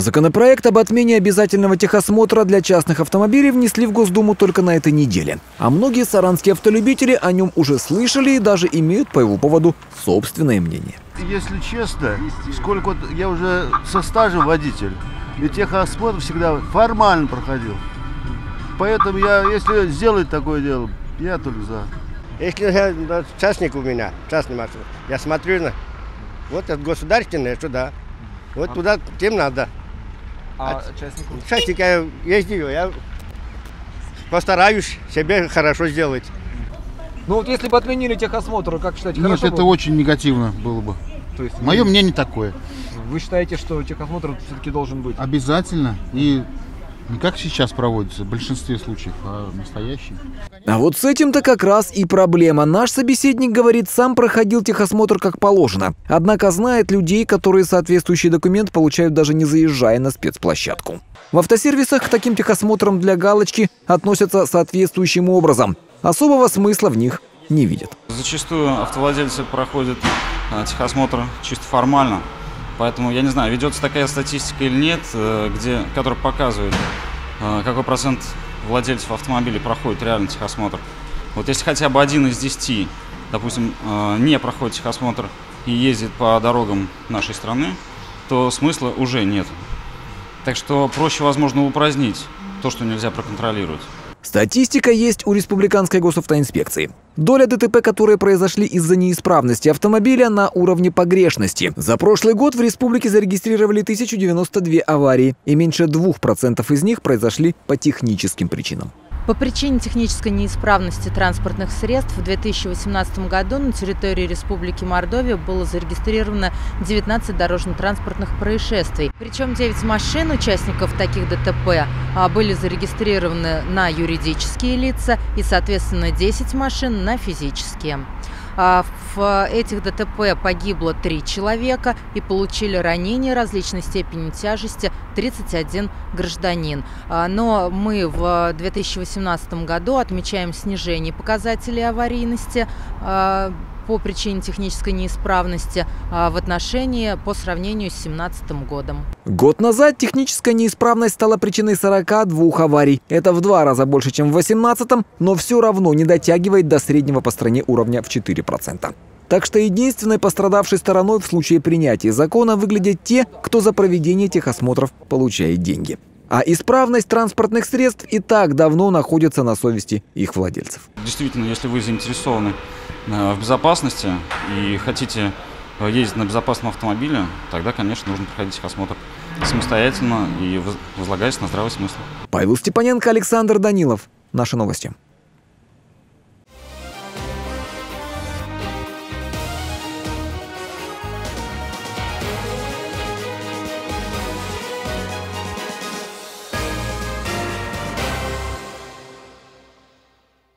Законопроект об отмене обязательного техосмотра для частных автомобилей внесли в Госдуму только на этой неделе. А многие саранские автолюбители о нем уже слышали и даже имеют по его поводу собственное мнение. Если честно, сколько я уже со стажем водитель, и техосмотр всегда формально проходил. Поэтому я, если сделать такое дело, я только за. Если я, да, частник у меня, частный машина, я смотрю на... Вот это государственное, что да. Вот туда тем надо. А частнику? Частник я ездил, я постараюсь себе хорошо сделать. Ну вот если бы отменили техосмотр, как считаете, Нет, это было? очень негативно было бы. То есть Мое вы, мнение такое. вы считаете, что техосмотр все-таки должен быть? Обязательно. И не как сейчас проводится, в большинстве случаев, а настоящий. А вот с этим-то как раз и проблема. Наш собеседник говорит, сам проходил техосмотр как положено. Однако знает людей, которые соответствующий документ получают даже не заезжая на спецплощадку. В автосервисах к таким техосмотрам для галочки относятся соответствующим образом. Особого смысла в них не видят. Зачастую автовладельцы проходят а, техосмотр чисто формально. Поэтому я не знаю, ведется такая статистика или нет, э, где, которая показывает, э, какой процент владельцев автомобилей проходит реально техосмотр. Вот если хотя бы один из десяти, допустим, э, не проходит техосмотр и ездит по дорогам нашей страны, то смысла уже нет. Так что проще, возможно, упразднить то, что нельзя проконтролировать. Статистика есть у Республиканской госавтоинспекции. Доля ДТП, которые произошли из-за неисправности автомобиля, на уровне погрешности. За прошлый год в республике зарегистрировали 1092 аварии, и меньше 2% из них произошли по техническим причинам. По причине технической неисправности транспортных средств в 2018 году на территории Республики Мордовия было зарегистрировано 19 дорожно-транспортных происшествий. Причем 9 машин участников таких ДТП а, были зарегистрированы на юридические лица и, соответственно, 10 машин на физические. А, В этих ДТП погибло три человека и получили ранения различной степени тяжести 31 гражданин. А, Но мы в 2018 году отмечаем снижение показателей аварийности а, по причине технической неисправности а, в отношении по сравнению с 2017 годом. Год назад техническая неисправность стала причиной 42 аварий. Это в два раза больше, чем в 2018, но все равно не дотягивает до среднего по стране уровня в 4%. Так что единственной пострадавшей стороной в случае принятия закона выглядят те, кто за проведение техосмотров получает деньги. А исправность транспортных средств и так давно находится на совести их владельцев. Действительно, если вы заинтересованы э, в безопасности и хотите э, ездить на безопасном автомобиле, тогда, конечно, нужно проходить техосмотр самостоятельно и воз- возлагаясь на здравый смысл. Павел Степаненко, Александр Данилов. Наши новости.